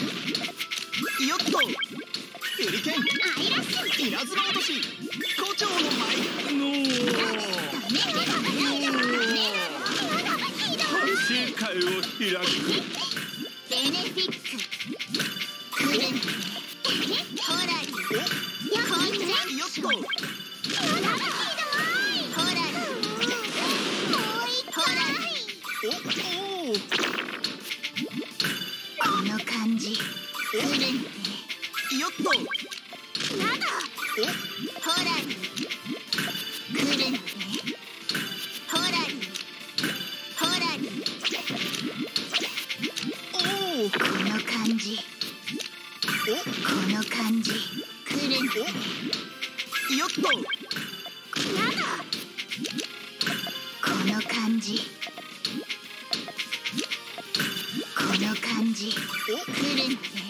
よっと手い剣稲妻落とし胡蝶の舞の世界を開く。この感じこの感じクルンおよっとやだこの感じこの感じクルンベネフ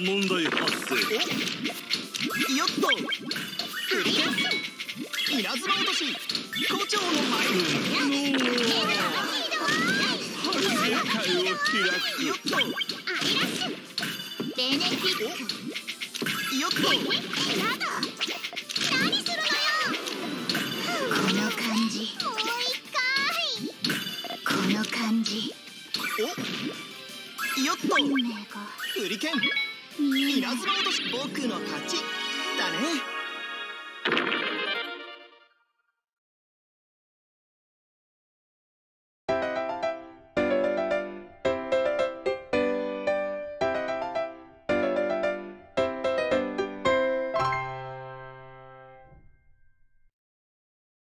問題発生よっと手裏剣稲妻落とし胡蝶の舞世界を開くよっとアイラッシュベネフィッよっとやだ何するのよこの感じもう一回この感じ。およっと。運命が手裏剣見えない。稲妻落とし僕の勝ち。だね